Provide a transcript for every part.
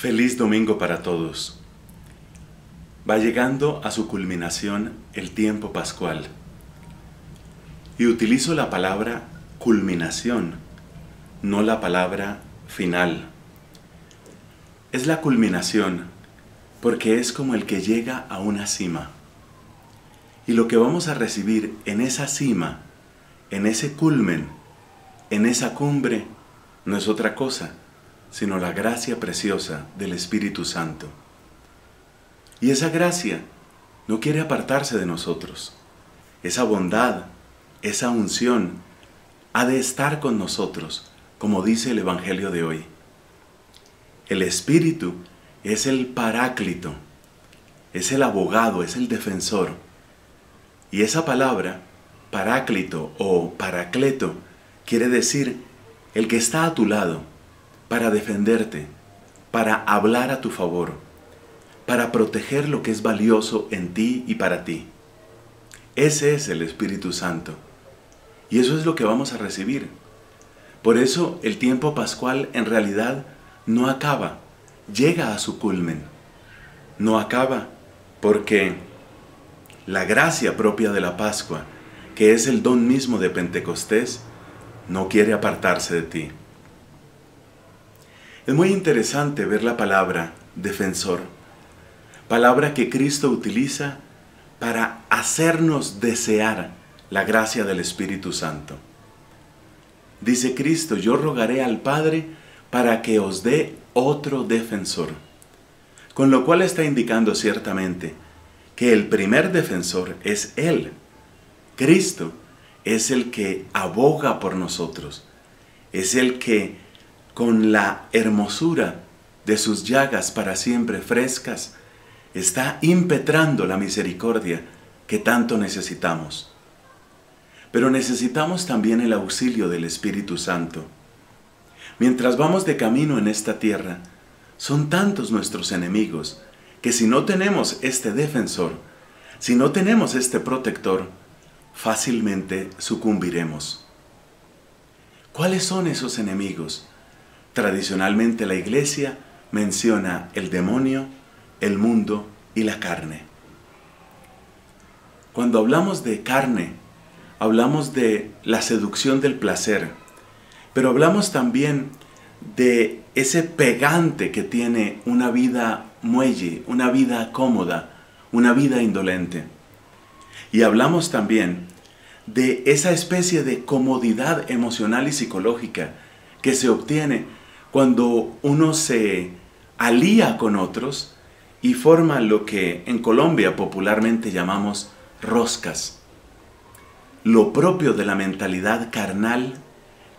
Feliz domingo para todos. Va llegando a su culminación el tiempo pascual. Y utilizo la palabra culminación, no la palabra final. Es la culminación porque es como el que llega a una cima. Y lo que vamos a recibir en esa cima, en ese culmen, en esa cumbre, no es otra cosa sino la gracia preciosa del Espíritu Santo. Y esa gracia no quiere apartarse de nosotros. Esa bondad, esa unción, ha de estar con nosotros, como dice el Evangelio de hoy. El Espíritu es el paráclito, es el abogado, es el defensor. Y esa palabra, paráclito o paracleto, quiere decir el que está a tu lado, para defenderte, para hablar a tu favor, para proteger lo que es valioso en ti y para ti. Ese es el Espíritu Santo. Y eso es lo que vamos a recibir. Por eso el tiempo pascual en realidad no acaba, llega a su culmen. No acaba porque la gracia propia de la Pascua, que es el don mismo de Pentecostés, no quiere apartarse de ti. Es muy interesante ver la palabra defensor, palabra que Cristo utiliza para hacernos desear la gracia del Espíritu Santo. Dice Cristo, yo rogaré al Padre para que os dé otro defensor. Con lo cual está indicando ciertamente que el primer defensor es Él. Cristo es el que aboga por nosotros. Es el que con la hermosura de sus llagas para siempre frescas, está impetrando la misericordia que tanto necesitamos. Pero necesitamos también el auxilio del Espíritu Santo. Mientras vamos de camino en esta tierra, son tantos nuestros enemigos que si no tenemos este defensor, si no tenemos este protector, fácilmente sucumbiremos. ¿Cuáles son esos enemigos? Tradicionalmente la iglesia menciona el demonio, el mundo y la carne. Cuando hablamos de carne, hablamos de la seducción del placer, pero hablamos también de ese pegante que tiene una vida muelle, una vida cómoda, una vida indolente. Y hablamos también de esa especie de comodidad emocional y psicológica que se obtiene cuando uno se alía con otros y forma lo que en Colombia popularmente llamamos roscas. Lo propio de la mentalidad carnal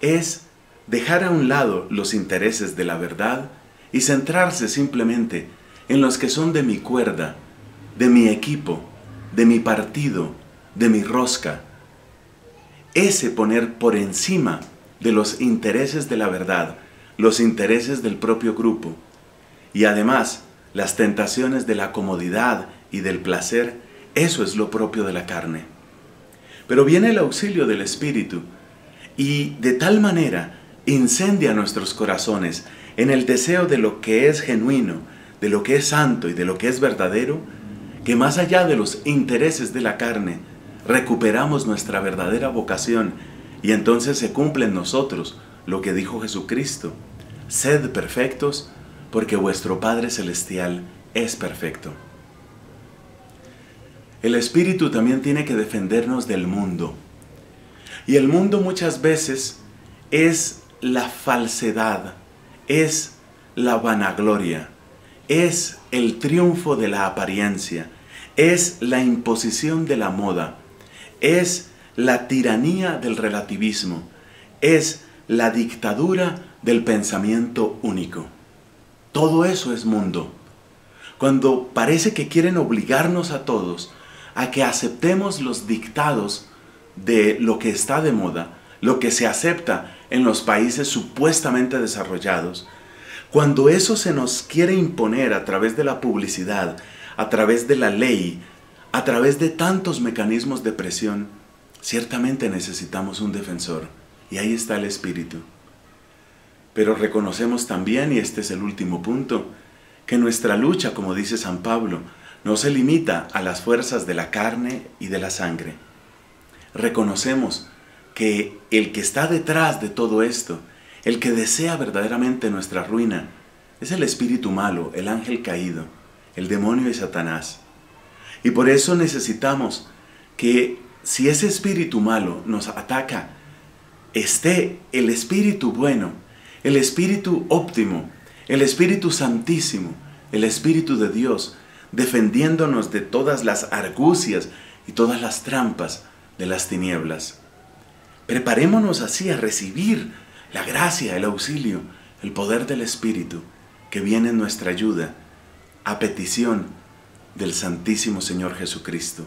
es dejar a un lado los intereses de la verdad y centrarse simplemente en los que son de mi cuerda, de mi equipo, de mi partido, de mi rosca. Ese poner por encima de los intereses de la verdad los intereses del propio grupo y además las tentaciones de la comodidad y del placer, eso es lo propio de la carne. Pero viene el auxilio del Espíritu y de tal manera incendia nuestros corazones en el deseo de lo que es genuino, de lo que es santo y de lo que es verdadero, que más allá de los intereses de la carne, recuperamos nuestra verdadera vocación y entonces se cumple en nosotros lo que dijo Jesucristo. Sed perfectos porque vuestro Padre Celestial es perfecto. El Espíritu también tiene que defendernos del mundo. Y el mundo muchas veces es la falsedad, es la vanagloria, es el triunfo de la apariencia, es la imposición de la moda, es la tiranía del relativismo, es la dictadura del pensamiento único. Todo eso es mundo. Cuando parece que quieren obligarnos a todos a que aceptemos los dictados de lo que está de moda, lo que se acepta en los países supuestamente desarrollados, cuando eso se nos quiere imponer a través de la publicidad, a través de la ley, a través de tantos mecanismos de presión, ciertamente necesitamos un defensor y ahí está el Espíritu. Pero reconocemos también, y este es el último punto, que nuestra lucha, como dice San Pablo, no se limita a las fuerzas de la carne y de la sangre. Reconocemos que el que está detrás de todo esto, el que desea verdaderamente nuestra ruina, es el espíritu malo, el ángel caído, el demonio y Satanás. Y por eso necesitamos que si ese espíritu malo nos ataca, esté el espíritu bueno, el espíritu óptimo, el espíritu santísimo, el espíritu de Dios, defendiéndonos de todas las argucias y todas las trampas de las tinieblas. Preparémonos así a recibir la gracia, el auxilio, el poder del Espíritu que viene en nuestra ayuda a petición del Santísimo Señor Jesucristo.